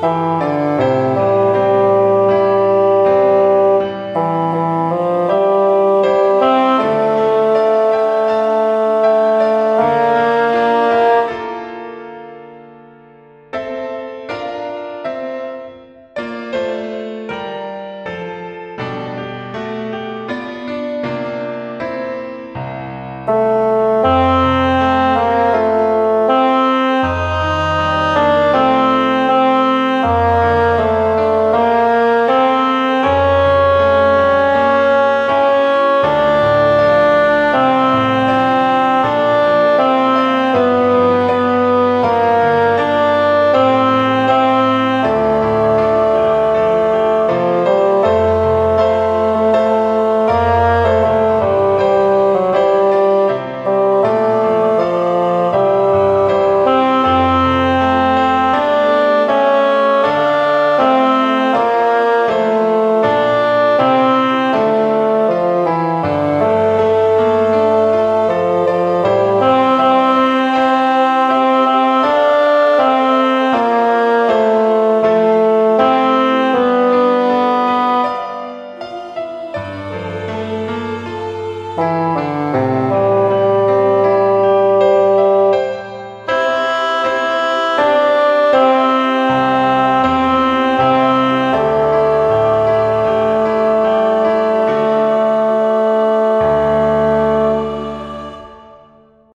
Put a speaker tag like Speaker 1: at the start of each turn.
Speaker 1: Música Música